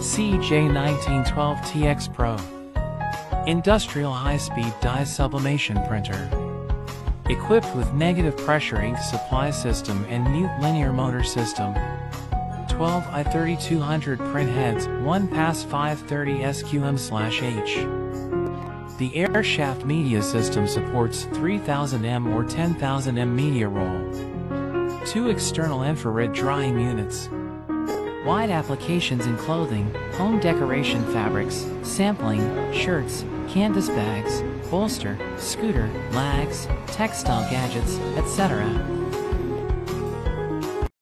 CJ1912TX Pro. Industrial high-speed dye sublimation printer. Equipped with negative pressure ink supply system and mute linear motor system. 12 i3200 print heads, 1 pass 530 SQM/H. The AirShaft media system supports 3000M or 10,000M media roll. Two external infrared drying units. Wide applications in clothing, home decoration fabrics, sampling, shirts, canvas bags, bolster, scooter, lags, textile gadgets, etc.